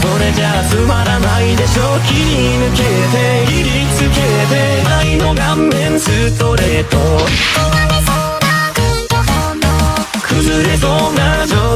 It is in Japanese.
それじゃあつまらないでしょ切り抜けて切りつけて。愛の顔面ストレート。崩れそうな状